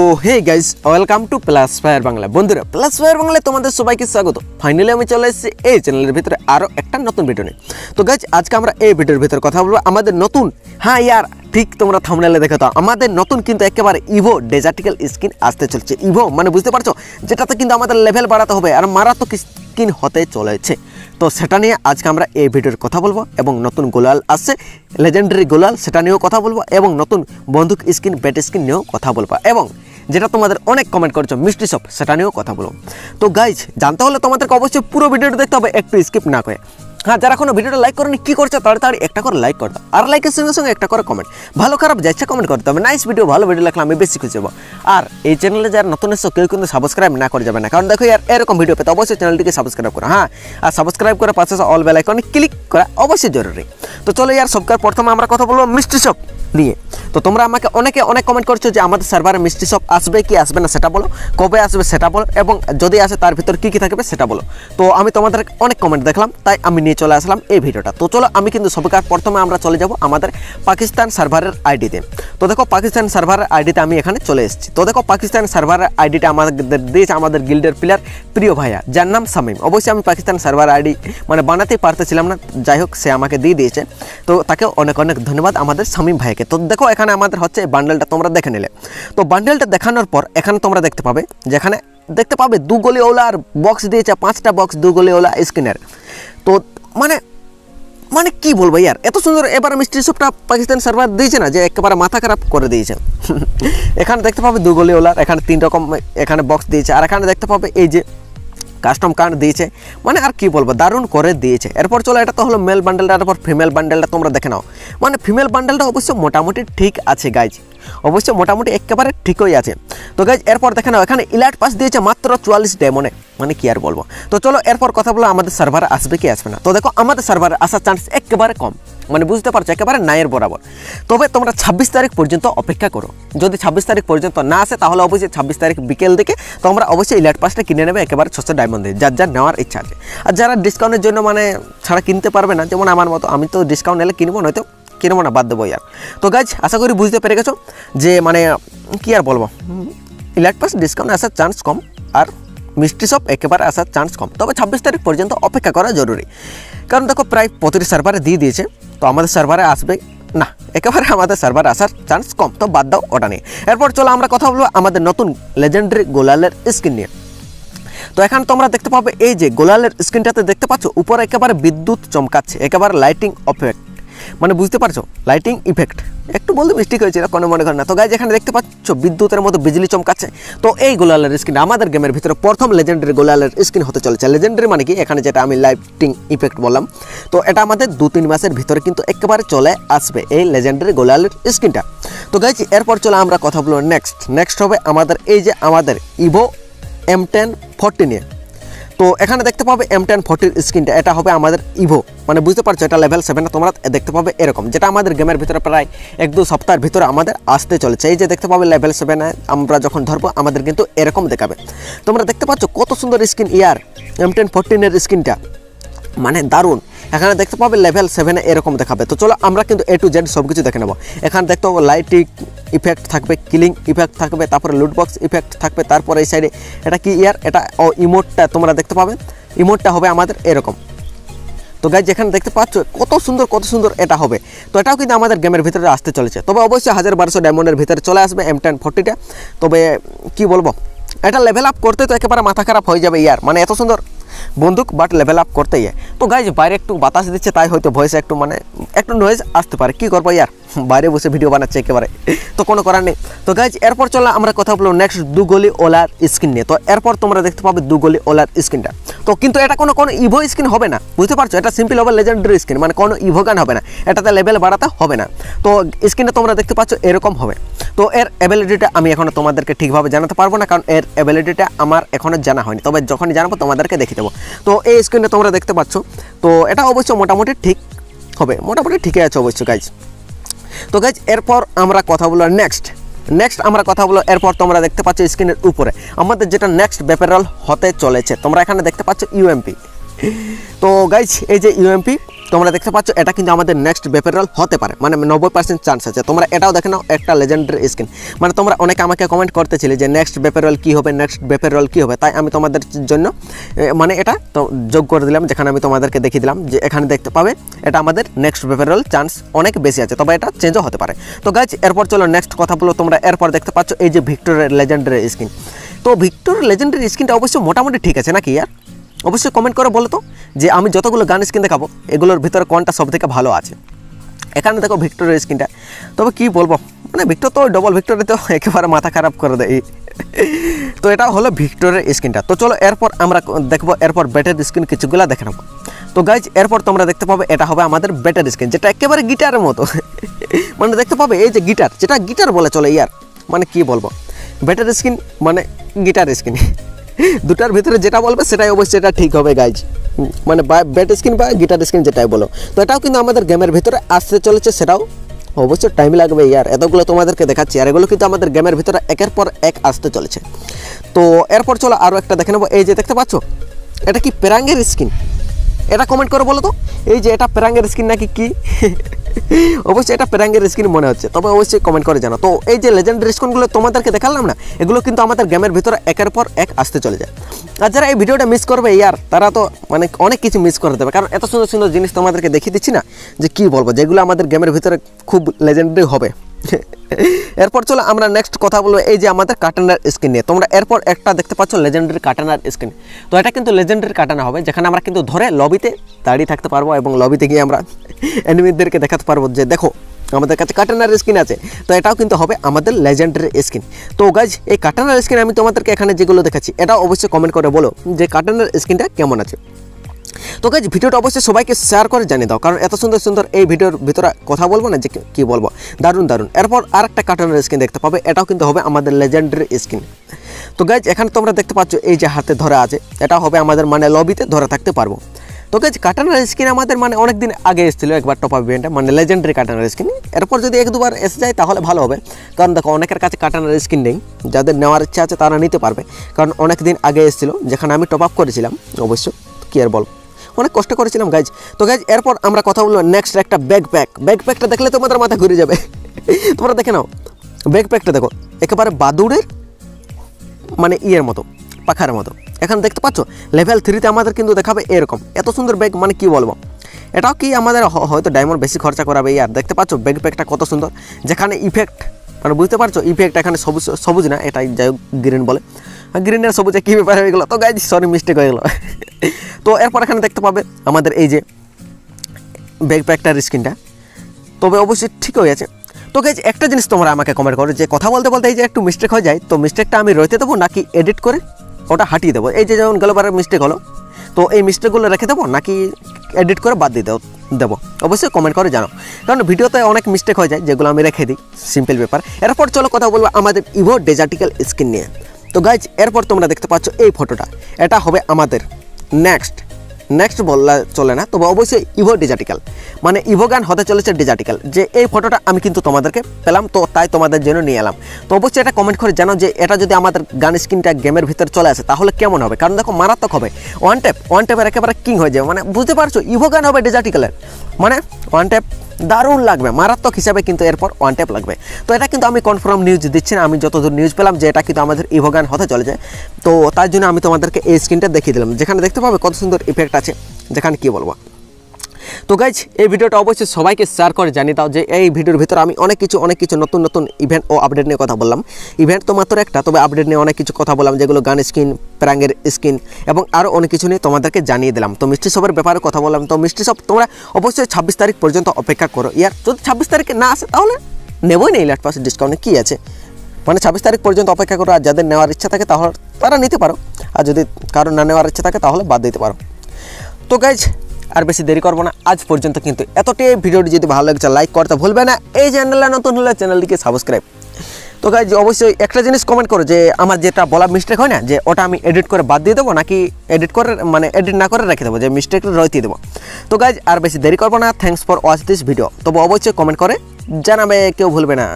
O hey guys welcome to Plus Fire Bangla বন্ধুরা plus fire বাংলায় তোমাদের সবাইকে স্বাগত। ফাইনালি আমি চলে এসেছি এই চ্যানেলের ভিতরে আরও একটা নতুন ভিডিও নিয়ে। তো গাইজ আজকে আমরা এই ভিডিওর ভিতরে কথা বলব। আমাদের নতুন হ্যাঁ ইয়ার, ঠিক তোমরা থামনেলে দেখে তো আমাদের নতুন কিন্তু একেবারে ইভো ডেজার্টিক্যাল স্কিন আসতে চলছে। ইভো মানে বুঝতে পারছ? যেটাতে কিন্তু আমাদের লেভেল বাড়াতে হবে আর মারাত্মক স্কিন হতে চলেছে। তো সেটা নিয়ে আজকে আমরা এই ভিডিওর কথা বলব এবং নতুন গোলাল আসছে লেজেন্ডারি গোলাল, সেটা নিয়েও কথা বলব এবং নতুন বন্দুক স্কিন ব্যাট স্কিন নিয়েও কথা বলব এবং যেটা তোমাদের অনেক কমেন্ট করছ, মিষ্টি শপ সেটা নিয়েও কথা বলব। তো গাইজ জানতে হলে তোমাদেরকে অবশ্যই পুরো ভিডিওটা দেখতে হবে, একটু স্কিপ না করে। হ্যাঁ যারা কোনো ভিডিওটা লাইক করেনি, কী করছ? তাড়াতাড়ি একটা করে লাইক করে দাও। আর লাইকের সঙ্গে সঙ্গে একটা করে কমেন্ট ভালো, খারাপ যাচ্ছে কমেন্ট করতে হবে। নাইস ভিডিও ভালো ভিডিও লাগলে আমি বেশি খুশি হব। আর এই চ্যানেলে যারা নতুন এসছো, কেউ কিন্তু সাবস্ক্রাইব না করে যাবে না। কারণ দেখো আর এরকম ভিডিও পেতে অবশ্যই চ্যানেলটিকে সাবস্ক্রাইব করো হ্যাঁ? আর সাবস্ক্রাইব করে পাশে অল বেল আইকনে ক্লিক করা অবশ্যই জরুরি। তো চলো, ইয়ার সবকার প্রথমে আমরা কথা বলব মিষ্টি শপ নিয়ে। তো তোমরা আমাকে অনেকে অনেক কমেন্ট করছ যে আমাদের সার্ভারে মিষ্টি শপ আসবে কি আসবে না সেটা বলো, কবে আসবে সেটা বলো এবং যদি আসে তার ভিতর কী কী থাকবে সেটা বলো। তো আমি তোমাদের অনেক কমেন্ট দেখলাম, তাই আমি নিয়ে চলে আসলাম এই ভিডিওটা। তো চলো আমি কিন্তু সবকার প্রথমে আমরা চলে যাব আমাদের পাকিস্তান সার্ভারের আইডিতে তো। দেখো পাকিস্তান সার্ভারের আইডিতে আমি এখানে চলে এসেছি। তো দেখো পাকিস্তান সার্ভারের আইডিটা আমাদের দিয়েছে আমাদের গিল্ডের প্লেয়ার প্রিয় ভাইয়া, যার নাম সামিম অবশ্যই আমি পাকিস্তান সার্ভার আইডি মানে বানাতেই পারতেছিলাম না, যাই হোক সে আমাকে দিয়ে দিয়েছে। তো তাকে অনেক অনেক ধন্যবাদ আমাদের সামিম ভাইকে তো দেখো আমাদের হচ্ছে বান্ডেলটা তোমরা দেখে নিলে। তো বান্ডেলটা দেখানোর পর এখানে তোমরা দেখতে পাবে, যেখানে দেখতে পাবে দু গলি ওলার বক্স দিয়েছে, পাঁচটা বক্স দু গলি ওলা স্ক্রিনের। তো মানে মানে কি বলব ইয়ার? এত সুন্দর এবার মিষ্টি সবটা পাকিস্তান সার্ভার দিয়েছে না যে একেবারে মাথা খারাপ করে দিয়েছে। এখানে দেখতে পাবে দু গলি ওলার এখানে তিন রকম, এখানে বক্স দিয়েছে, আর এখানে দেখতে পাবে এই যে কাস্টম কার্ড দিয়েছে। মানে আর কি বলব, দারুণ করে দিয়েছে। এরপর চলো, এটা তো হলো মেল বান্ডেলটা এরপর ফিমেল বান্ডেলটা তোমরা দেখে নাও। মানে ফিমেল বান্ডেলটা অবশ্য মোটামুটি ঠিক আছে গাইজ অবশ্য মোটামুটি একেবারে ঠিকই আছে। তো গাইজ এরপর দেখে নাও, এখানে ইলাইট পাস দিয়েছে মাত্র চুয়াল্লিশ ডেমনে মানে কি আর বলব। তো চলো, এরপর কথা বলো, আমাদের সার্ভারে আসবে কি আসবে না। তো দেখো, আমাদের সার্ভারে আসার চান্স একেবারে কম। মানে বুঝতে পারছ, একেবারে নায়ের বরাবর। তবে তোমরা ছাব্বিশ তারিখ পর্যন্ত অপেক্ষা করো। যদি ছাব্বিশ তারিখ পর্যন্ত না আসে, তাহলে অবশ্যই ছাব্বিশ তারিখ বিকেল দিকে তোমরা অবশ্যই ইলাইট পাসটা কিনে নেবে, একেবারে ছশো ডায়মন্ড দিয়ে, যার যার নেওয়ার ইচ্ছা আছে। আর যারা ডিসকাউন্টের জন্য মানে ছাড়া কিনতে পারবে না, যেমন আমার মতো, আমি তো ডিসকাউন্ট এলে কিনবো, নয়তো কিনবো না, বাদ দেবো ইয়ার। তো গাছ আশা করি বুঝতে পেরে গেছো যে মানে কি আর বলব? ইলাইট পাস ডিসকাউন্ট আসার চান্স কম, আর মিষ্টি সব একেবারে আসার চান্স কম। তবে ছাব্বিশ তারিখ পর্যন্ত অপেক্ষা করা জরুরি। কারণ দেখো, প্রায় প্রতিটি সার্ভারে দিয়ে দিয়েছে। তো আমাদের সার্ভারে আসবে। না, একেবারে আমাদের সার্ভার আসার চান্স কম, তো বাদ দাও ওটা নিয়ে। এরপর চলো আমরা কথা বলব আমাদের নতুন লেজেন্ডারি গোলালের স্ক্রিন নিয়ে। তো এখানে তোমরা দেখতে পাবে, এই যে গোলালের স্ক্রিনটাতে দেখতে পাচ্ছ, উপরে একেবারে বিদ্যুৎ চমকাচ্ছে, একেবারে লাইটিং এফেক্ট মানে বুঝতে পারছ? লাইটিং ইফেক্ট একটু বলতে মিস্টেক হয়েছে কোনো মনে করেন না। তো গাইজ এখানে দেখতে পাচ্ছ, বিদ্যুতের মতো বিজলি চমকাচ্ছে। তো এই গোলালের স্ক্রিন আমাদের গেমের ভিতরে প্রথম লেজেন্ডারি গোলালের স্ক্রিন হতে চলেছে। লেজেন্ডারি মানে কি? এখানে যেটা আমি লাইটিং ইফেক্ট বললাম। তো এটা আমাদের দু তিন মাসের ভিতরে কিন্তু একেবারে চলে আসবে এই লেজেন্ডারি গোলালের স্ক্রিনটা তো গাইজ এরপর চলে আমরা কথা বলব নেক্সট নেক্সট হবে আমাদের, এই যে আমাদের ইভো এম টেন ফোরটি নিয়ে। তো এখানে দেখতে পাবে এম টেন ফোর্টির স্ক্রিনটা এটা হবে আমাদের ইভো মানে বুঝতে পারছ, এটা লেভেল সেভেনে তোমরা দেখতে পাবে এরকম, যেটা আমাদের গেমের ভিতরে প্রায় এক দু সপ্তাহের ভিতরে আমাদের আসতে চলেছে। এই যে দেখতে পাবে লেভেল সেভেনে আমরা যখন ধরবো, আমাদের কিন্তু এরকম দেখাবে। তোমরা দেখতে পাচ্ছ কত সুন্দর স্ক্রিন ইয়ার এম টেন ফোরটিনের স্ক্রিনটা মানে দারুণ। এখানে দেখতে পাবে লেভেল সেভেনে এরকম দেখাবে। তো চলো আমরা কিন্তু এ টু জেড সব কিছু দেখে নেব। এখানে দেখতে পাবো লাইটিং ইফেক্ট থাকবে কিলিং ইফেক্ট থাকবে, তারপরে লুটবক্স ইফেক্ট থাকবে, তারপরে এই সাইডে এটা কি ইয়ার, এটা ইমোটটা তোমরা দেখতে পাবে। ইমোটটা হবে আমাদের এরকম। তো গাইজ যেখানে দেখতে পাচ্ছ, কত সুন্দর কত সুন্দর এটা হবে। তো এটাও কিন্তু আমাদের গেমের ভিতরে আসতে চলেছে। তবে অবশ্যই হাজার বারোশো ডায়মন্ডের ভিতরে চলে আসবে এম টেন ফোর্টিটা তবে কি বলব, এটা লেভেল আপ করতে তো একেবারে মাথা খারাপ হয়ে যাবে ইয়ার। মানে এত সুন্দর বন্দুক বাট লেভেল আপ করতেই তো গাইজ বাইরে একটু বাতাস দিচ্ছে, তাই হয়তো ভয়েসে একটু মানে একটু নয়েজ আসতে পারে। কী করব ইয়ার? বাইরে বসে ভিডিও বানাচ্ছে একেবারে। তো কোনো করার নেই। তো গাইজ এরপর চলো আমরা কথা বলব নেক্সট দুগলি ওলার স্ক্রিন নিয়ে। তো এরপর তোমরা দেখতে পাবে দুগলি ওলার স্ক্রিনটা তো কিন্তু এটা কোনো কোনো ইভো স্ক্রিন হবে না। বুঝতে পারছ? এটা সিম্পল হবে লেজেন্ডারি স্ক্রিন মানে কোনো ইভো গান হবে না। এটাতে লেভেল বাড়াতে হবে না। তো স্ক্রিনটা তোমরা দেখতে পাচ্ছ এরকম হবে। তো এর অ্যাবিলিটিটা আমি এখনও তোমাদেরকে ঠিকভাবে জানাতে পারব না, কারণ এর অ্যাবিলিটিটা আমার এখনও জানা হয়নি। তবে যখনই জানাব, তোমাদেরকে দেখিয়ে দেবো। তো এই স্ক্রিনে তোমরা দেখতে পাচ্ছ। তো এটা অবশ্য মোটামুটি ঠিক হবে। মোটামুটি ঠিকই আছে অবশ্য গাইজ তো গাইজ এরপর আমরা কথা বলো নেক্সট নেক্সট আমরা কথা বলো এরপর তোমরা দেখতে পাচ্ছ স্ক্রিনের উপরে। আমাদের যেটা নেক্সট ব্যাপারাল হতে চলেছে, তোমরা এখানে দেখতে পাচ্ছ ইউএমপি তো গাইজ এই যে ইউএমপি তোমরা দেখতে পাচ্ছ, এটা কিন্তু আমাদের নেক্সট বেপেরল হতে পারে। মানে নব্বই পার্সেন্ট চান্স আছে। তোমরা এটাও দেখে নাও, একটা লেজেন্ডারি স্কিন মানে তোমরা অনেকে আমাকে কমেন্ট করতেছিলে যে নেক্সট বেপেরল কী হবে নেক্সট বেপেরল কী হবে। তাই আমি তোমাদের জন্য মানে এটা তো যোগ করে দিলাম, যেখানে আমি তোমাদেরকে দেখিয়ে দিলাম যে এখানে দেখতে পাবে, এটা আমাদের নেক্সট বেপেরল চান্স অনেক বেশি আছে। তবে এটা চেঞ্জও হতে পারে। তো গাছ এরপর চলো নেক্সট কথা বলো তোমরা এরপর দেখতে পাচ্ছ, এই যে ভিক্টোরের লেজেন্ডারি স্কিন তো ভিক্টোর লেজেন্ডারি স্কিনটা অবশ্য মোটামুটি ঠিক আছে নাকি ইয়ার? অবশ্যই কমেন্ট করে, বলো তো, যে আমি যতগুলো গান স্কিন দেখাবো, এগুলোর ভিতরে কোনটা সব থেকে ভালো আছে? এখানে দেখো ভিক্টোরের স্কিনটা তবে কি বলব মানে ভিক্টর তো ডবল ভিক্টরে তো একেবারে মাথা খারাপ করে দেয়। তো এটা হলো ভিক্টোরের স্কিনটা তো চলো এরপর আমরা দেখব, এরপর ব্যাটের স্কিন কিছুগুলো দেখে নেব। তো গাইজ এরপর তোমরা দেখতে পাবে, এটা হবে আমাদের ব্যাটের স্কিন যেটা একেবারে গিটারের মতো। মানে দেখতে পাবে, এই যে গিটার যেটা গিটার বলে চলে ইয়ার। মানে কি বলব? ব্যাটের স্কিন মানে গিটার স্কিন দুটার ভিতরে যেটা বলবে সেটাই অবশ্যই এটা ঠিক হবে গাইজ মানে ব্যাট স্ক্রিন বা গিটার স্ক্রিন যেটাই বলো। তো এটাও কিন্তু আমাদের গেমের ভিতরে আসতে চলেছে, সেটাও অবশ্যই টাইম লাগবে, ইয়ার। এতগুলো তোমাদেরকে দেখাচ্ছি, আর এগুলো কিন্তু আমাদের গেমের ভিতরে একের পর এক আসতে চলেছে। তো এরপর চলো আরও একটা দেখে নেব। এই যে দেখতে পাচ্ছ, এটা কি পেরাঙ্গের স্কিন এটা কমেন্ট করে বলো তো। এই যে এটা পেরাঙ্গের স্কিন নাকি কি? অবশ্যই এটা পেরাঙ্গের স্কিন মনে হচ্ছে। তবে অবশ্যই কমেন্ট করে জানো তো এই যে লেজেন্ডারি স্কিনগুলো তোমাদেরকে দেখালাম না, এগুলো কিন্তু আমাদের গেমের ভিতরে একের পর এক আসতে চলে যায়। আর যারা এই ভিডিওটা মিস করবে ইয়ার তারা তো মানে অনেক কিছু মিস করে দেবে। কারণ এত সুন্দর সুন্দর জিনিস তোমাদেরকে দেখিয়ে দিচ্ছি না যে কি বলব, যেগুলো আমাদের গেমের ভিতরে খুব লেজেন্ডারি হবে। এরপর চলো আমরা নেক্সট কথা বলব, এই যে আমাদের কাটানার স্কিন নিয়ে। তোমরা এরপর একটা দেখতে পাচ্ছ লেজেন্ডারি কাটানার স্কিন তো এটা কিন্তু লেজেন্ডারি কাটানা হবে, যেখানে আমরা কিন্তু ধরে লবিতে দাঁড়িয়ে থাকতে পারব এবং লবিতে গিয়ে আমরা এনিমিদেরকে দেখাতে পারব যে, দেখো, আমাদের কাছে কাটানার স্কিন আছে। তো এটাও কিন্তু হবে আমাদের লেজেন্ডারি স্কিন তো গাইজ এই কাটানার স্কিন আমি তোমাদেরকে এখানে যেগুলো দেখাচ্ছি, এটা অবশ্যই কমেন্ট করে বলো যে কাটানার স্কিনটা কেমন আছে। তো গাইজ ভিডিওটা অবশ্যই সবাইকে শেয়ার করে জানিয়ে দাও, কারণ এত সুন্দর সুন্দর এই ভিডিওর ভিতরে কথা বলব না যে কি- কি বলব। দারুণ দারুণ। এরপর আর একটা কার্টুনের স্কিন দেখতে পাবে, এটাও কিন্তু হবে আমাদের লেজেন্ডারি স্কিন তো গাইজ এখানে তোমরা দেখতে পাচ্ছ এই যে হাতে ধরে আছে এটা হবে আমাদের মানে লবিতে ধরে থাকতে পারব। তো গাইজ কাটানার স্কিন আমাদের মানে অনেক দিন আগে এসেছিল, একবার টপ আপ ইভেন্টে মানে লেজেন্ডারি কাটানার স্কিন এরপর যদি এক দুবার এসে যায়, তাহলে ভালো হবে। কারণ দেখো, অনেকের কাছে কাটানার স্কিন নেই, যাদের নেওয়ার ইচ্ছা আছে তারা নিতে পারবে। কারণ অনেক দিন আগে এসেছিল, যেখানে আমি টপ আপ করেছিলাম, অবশ্য, কি আর বলব। অনেক কষ্ট করেছিলাম গাইজ তো গাইজ এরপর আমরা কথা বললাম নেক্সট একটা ব্যাগ প্যাক ব্যাগ প্যাকটা দেখলে তোমাদের মাথা ঘুরে যাবে। তোমরা দেখে নাও। ব্যাগ প্যাকটা দেখো, একেবারে বাদুড়ের মানে ইয়ের মতো, পাখার মতো। এখানে দেখতে পাচ্ছ লেভেল থ্রিতে আমাদের কিন্তু দেখাবে এরকম। এত সুন্দর ব্যাগ মানে কি বলব? এটাও কি আমাদের হয়তো ডায়মন্ড বেশি খরচা করাবে আর দেখতে পাচ্ছ ব্যাগ প্যাকটা কত সুন্দর। যেখানে ইফেক্ট মানে বুঝতে পারছ ইফেক্ট এখানে সবুজ সবুজ না, এটাই যাই হোক গ্রিন বলে। গ্রিনের সবুজে কী ব্যাপার হয়ে গেলো? তো গাইজ সরি মিস্টেক হয়ে গেলো। তো এরপর এখানে দেখতে পাবে আমাদের এই যে ব্যাকপ্যাকটার স্ক্রিনটা তবে অবশ্যই ঠিক হয়ে আছে তো গাইজ একটা জিনিস তোমরা আমাকে কমেন্ট করো যে, কথা বলতে বলতে এই যে একটু মিস্টেক হয়ে যায়, তো মিস্টেকটা আমি রইতে দেবো নাকি এডিট করে ওটা হাঁটিয়ে দেবো? এই যে যেমন গেলোবারের মিস্টেক হলো, তো এই মিস্টেকগুলো রেখে দেবো নাকি এডিট করে বাদ দিয়ে দেবো? দেবো। অবশ্যই কমেন্ট করে জানো কারণ ভিডিওতে অনেক মিস্টেক হয়ে যায়, যেগুলো আমি রেখে দিই। সিম্পল ব্যাপার। এরপর চলো কথা বলব আমাদের ইভো ডেজার্টিক্যাল স্কিন নিয়ে। তো গাইজ এরপর তোমরা দেখতে পাচ্ছ এই ফটোটা এটা হবে আমাদের নেক্সট নেক্সট বললে চলে না, তবে অবশ্যই ইভো ডিজার্টিক্যাল মানে ইভো গান হতে চলেছে ডিজার্টিক্যাল যে এই ফটোটা আমি কিন্তু তোমাদেরকে পেলাম, তো তাই তোমাদের জন্য নিয়ে এলাম। তো অবশ্যই এটা কমেন্ট করে জানো যে এটা যদি আমাদের গান স্ক্রিনটা গেমের ভিতরে চলে আসে, তাহলে কেমন হবে? কারণ দেখো, মারাত্মক হবে। ওয়ান ট্যাপ ওয়ান ট্যাপের একেবারে কিং হয়ে যাবে। মানে বুঝতে পারছ, ইভো গান হবে ডিজার্টিক্যালের মানে ওয়ান ট্যাপ দারুণ লাগবে, মারাত্মক হিসাবে কিন্তু এরপর ওয়ান ট্যাপ লাগবে। তো এটা কিন্তু আমি কনফার্ম নিউজ দিচ্ছি না, আমি যতদূর নিউজ পেলাম যে এটা কিন্তু আমাদের ইভোগান হতে চলে যায় তো তার জন্য আমি তোমাদেরকে এই স্ক্রিনটা দেখিয়ে দিলাম, যেখানে দেখতে পাবে কত সুন্দর ইফেক্ট আছে, যেখানে কি বলব। তো গাইজ এই ভিডিওটা অবশ্যই সবাইকে শেয়ার করে জানিয়ে দাও যে এই ভিডিওর ভিতরে আমি অনেক কিছু অনেক কিছু নতুন নতুন ইভেন্ট ও আপডেট নিয়ে কথা বললাম। ইভেন্ট তো মাত্র একটা, তবে আপডেট নিয়ে অনেক কিছু কথা বললাম, যেগুলো গান স্কিন প্রাঙ্গের স্কিন এবং আরও অনেক কিছু নিয়ে তোমাদেরকে জানিয়ে দিলাম। তো মিষ্টি সবের ব্যাপারে কথা বললাম, তো মিষ্টি সব তোমরা অবশ্যই ছাব্বিশ তারিখ পর্যন্ত অপেক্ষা করো। ইয়ার, যদি ছাব্বিশ তারিখে না আসে, তাহলে নেবই নেই লাট পার্সেন্ট ডিসকাউন্টে কী আছে? মানে ছাব্বিশ তারিখ পর্যন্ত অপেক্ষা করো, আর যাদের নেওয়ার ইচ্ছা থাকে, তাহলে তারা নিতে পারো। আর যদি কারও না নেওয়ার ইচ্ছা থাকে, তাহলে বাদ দিতে পারো। তো গাইজ আর বেশি দেরি করব না। আজ পর্যন্ত কিন্তু এতটাই। ভিডিওটি যদি ভালো লাগছে লাইক করতে ভুলবে না। এই চ্যানেলে নতুন হলে চ্যানেলটিকে সাবস্ক্রাইব তো গাইজ অবশ্যই একটা জিনিস কমেন্ট করো, যে আমার যেটা বলা মিস্টেক হয় না, যে ওটা আমি এডিট করে বাদ দিয়ে দেবো, নাকি এডিট করে মানে এডিট না করে রেখে দেবো, যে মিস্টেকটা রইতে দেবো। তো গাইজ আর বেশি দেরি করব না। Thanks for watch this video তবু অবশ্যই কমেন্ট করে জানাবে, কেউ ভুলবে না।